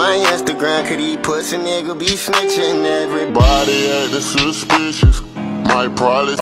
my Instagram, could he pussy nigga be snitching everybody acting suspicious. My probably